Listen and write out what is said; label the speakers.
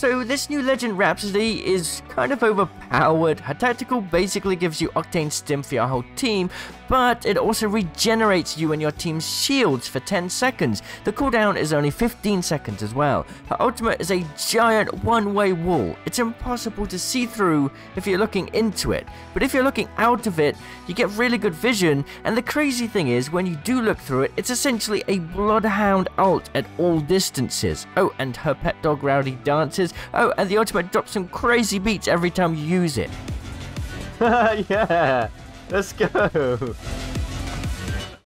Speaker 1: So this new Legend Rhapsody is kind of overpowered. Her tactical basically gives you Octane Stim for your whole team, but it also regenerates you and your team's shields for 10 seconds. The cooldown is only 15 seconds as well. Her ultimate is a giant one-way wall. It's impossible to see through if you're looking into it, but if you're looking out of it, you get really good vision, and the crazy thing is, when you do look through it, it's essentially a Bloodhound ult at all distances. Oh, and her pet dog Rowdy dances. Oh, and the ultimate drops some crazy beats every time you use it.
Speaker 2: yeah, let's go.